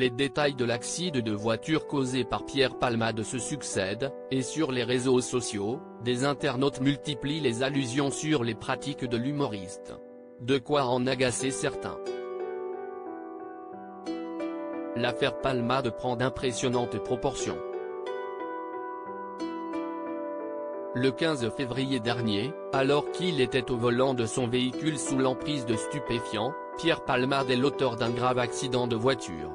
les détails de l'accident de voiture causé par Pierre Palmade se succèdent, et sur les réseaux sociaux, des internautes multiplient les allusions sur les pratiques de l'humoriste. De quoi en agacer certains. L'affaire Palmade prend d'impressionnantes proportions. Le 15 février dernier, alors qu'il était au volant de son véhicule sous l'emprise de stupéfiants, Pierre Palmade est l'auteur d'un grave accident de voiture.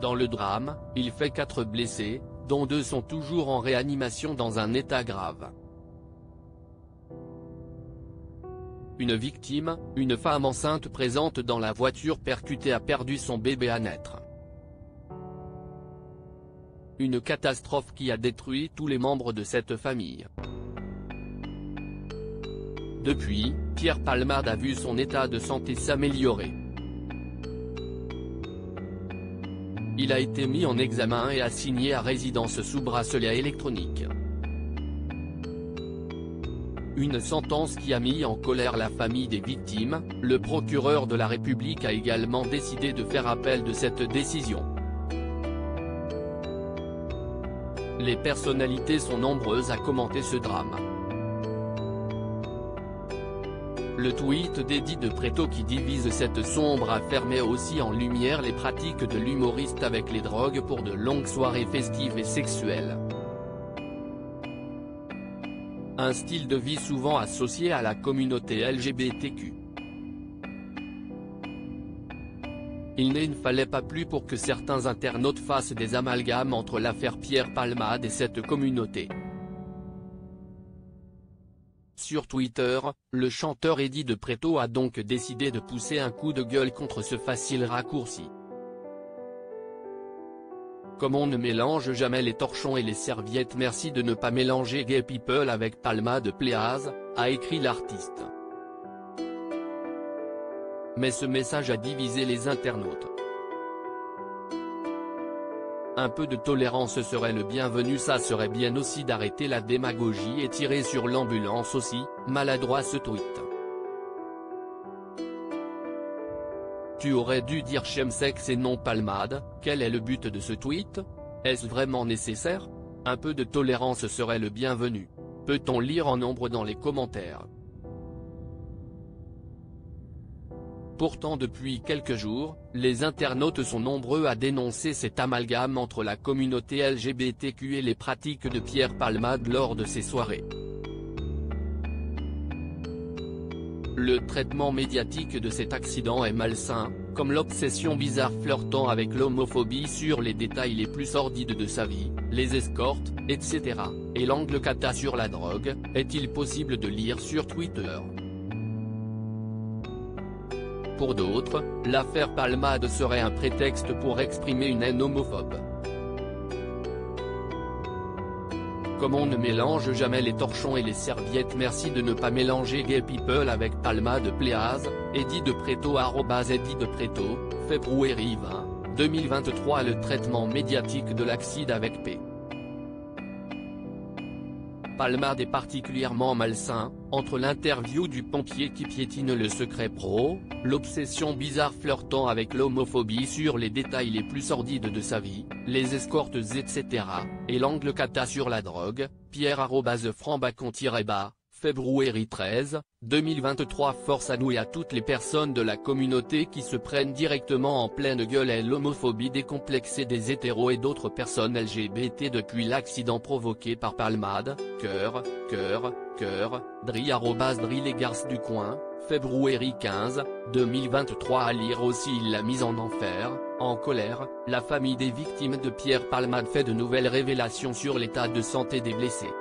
Dans le drame, il fait quatre blessés, dont deux sont toujours en réanimation dans un état grave. Une victime, une femme enceinte présente dans la voiture percutée a perdu son bébé à naître. Une catastrophe qui a détruit tous les membres de cette famille. Depuis, Pierre Palmade a vu son état de santé s'améliorer. Il a été mis en examen et assigné à résidence sous bracelet électronique. Une sentence qui a mis en colère la famille des victimes, le procureur de la République a également décidé de faire appel de cette décision. Les personnalités sont nombreuses à commenter ce drame. Le tweet d'Eddie de Preto qui divise cette sombre affaire met aussi en lumière les pratiques de l'humoriste avec les drogues pour de longues soirées festives et sexuelles. Un style de vie souvent associé à la communauté LGBTQ. Il ne fallait pas plus pour que certains internautes fassent des amalgames entre l'affaire Pierre Palmade et cette communauté. Sur Twitter, le chanteur Eddie de Preto a donc décidé de pousser un coup de gueule contre ce facile raccourci. Comme on ne mélange jamais les torchons et les serviettes merci de ne pas mélanger Gay People avec Palmade Pléaz, a écrit l'artiste mais ce message a divisé les internautes. Un peu de tolérance serait le bienvenu ça serait bien aussi d'arrêter la démagogie et tirer sur l'ambulance aussi, maladroit ce tweet. Tu aurais dû dire chemsex et non palmade, quel est le but de ce tweet? Est-ce vraiment nécessaire? Un peu de tolérance serait le bienvenu. Peut-on lire en nombre dans les commentaires? Pourtant depuis quelques jours, les internautes sont nombreux à dénoncer cet amalgame entre la communauté LGBTQ et les pratiques de Pierre Palmade lors de ces soirées. Le traitement médiatique de cet accident est malsain, comme l'obsession bizarre flirtant avec l'homophobie sur les détails les plus sordides de sa vie, les escortes, etc., et l'angle cata sur la drogue, est-il possible de lire sur Twitter? Pour d'autres, l'affaire Palmade serait un prétexte pour exprimer une haine homophobe. Comme on ne mélange jamais les torchons et les serviettes merci de ne pas mélanger Gay People avec Palmade Pléaz, Eddie de Preto Eddie de Preto, février 20, 2023 Le traitement médiatique de l'accident avec P. Palmade est particulièrement malsain, entre l'interview du pompier qui piétine le secret pro, l'obsession bizarre flirtant avec l'homophobie sur les détails les plus sordides de sa vie, les escortes etc., et l'angle cata sur la drogue, pierre frambacon-bas, février 13, 2023 Force à nous et à toutes les personnes de la communauté qui se prennent directement en pleine gueule et l'homophobie décomplexée des hétéros et d'autres personnes LGBT depuis l'accident provoqué par Palmade, cœur, cœur, cœur, dri dri les garces du coin, février 15, 2023 à lire aussi l'a mise en enfer, en colère, la famille des victimes de Pierre Palmade fait de nouvelles révélations sur l'état de santé des blessés.